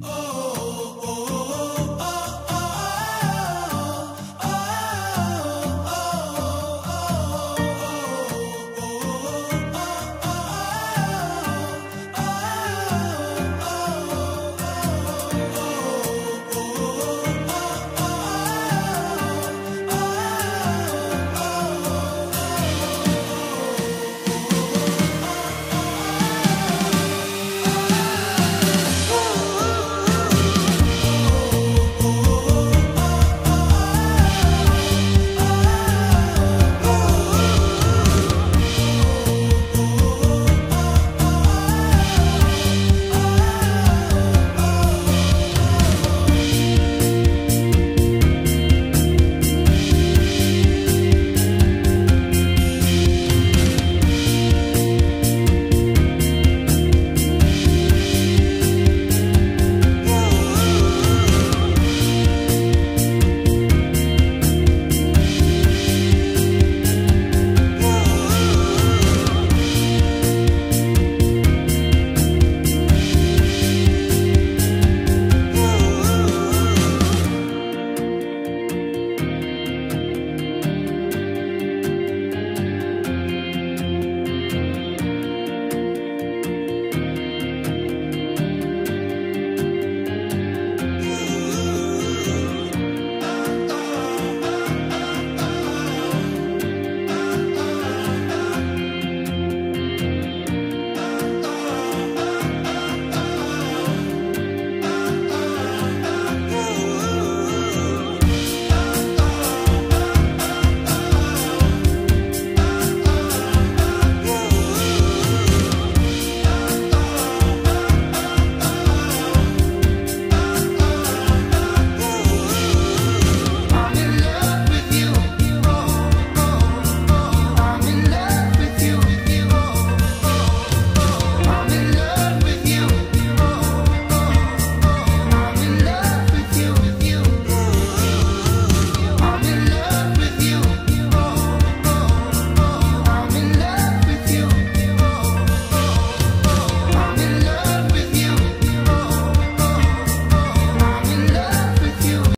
Oh.